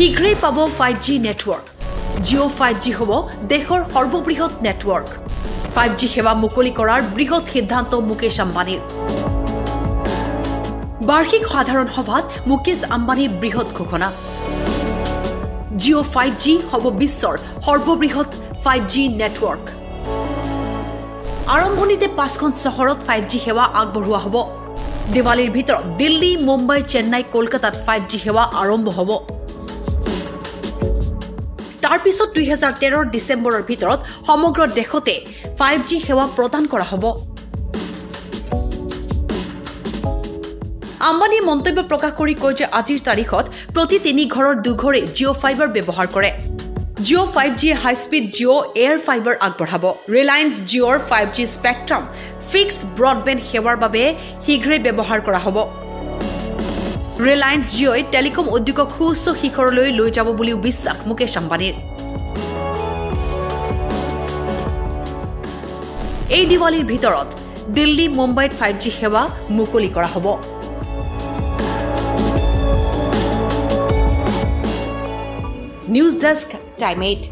শীঘ্ৰেই পাব five G network Jio' five G হ'ব দেশৰ সৰ্ববৃহৎ নেটৱৰ্ক ফাইভ জি সেৱা মুকলি কৰাৰ বৃহৎ সিদ্ধান্ত মুকেশ আম্বানীৰ। বাৰ্ষিক সাধাৰণ সভাত মুকেশ আম্বানীৰ বৃহৎ ঘোষণা। জিঅ' ফাইভ জি হ'ব বিশ্বৰ সৰ্ববৃহৎ ফাইভ জি নেটৱৰ্ক আৰম্ভণিতে পাঁচখন চহৰত ফাইভ জি সেৱা আগবঢ়োৱা হ'ব। দেৱালীৰ ভিতৰত দিল্লী মুম্বাই চেন্নাই কলকাতাত ফাইভ জি সেৱা আৰম্ভ হ'ব। তাৰ পিছত দুহেজাৰ তেৰৰ ডিচেম্বৰৰ ভিতৰত সমগ্ৰ দেশতে ফাইভ জি সেৱা প্ৰদান কৰা হ'ব। আম্বানীয়ে মন্তব্য প্ৰকাশ কৰি কয় যে আজিৰ তাৰিখত প্ৰতি তিনি ঘৰৰ দুঘৰে জিঅ' ফাইবাৰ ব্যৱহাৰ কৰে। জিঅ' ফাইভ জিয়ে high speed Jio' air fibre আগবঢ়াব। ৰিলায়েন্স জিঅ'ৰ five G spectrum fix broadband সেৱাৰ বাবে শীঘ্ৰেই ব্যৱহাৰ কৰা হ'ব। ৰিলায়েন্স জিঅ'ই টেলিকম উদ্যোগক সুউচ্চ শিখৰলৈ লৈ যাব বুলিও বিশ্বাস মুকেশ আম্বানীৰ। এই দিৱালীৰ ভিতৰত দিল্লী মুম্বাইত ফাইভ জি সেৱা মুকলি কৰা হ'ব। News desk time eight